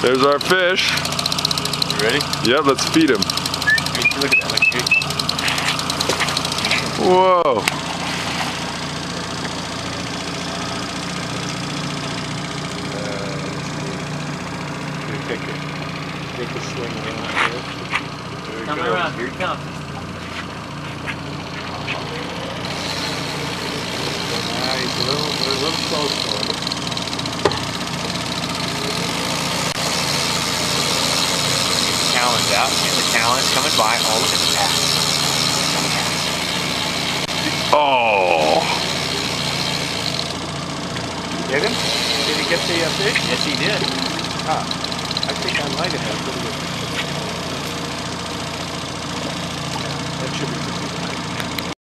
There's our fish. You ready? Yep, let's feed him. Look at that. Look at Whoa. Uh, take a, take a swing around here. There it Coming goes. around, here he comes. Nice, a little, a little close for him. Out. And the Talon's coming by. Oh, look at the pass. Oh. Get him? Did he get the uh, fish? Yes, he did. Ah, I think I might have had a little bit.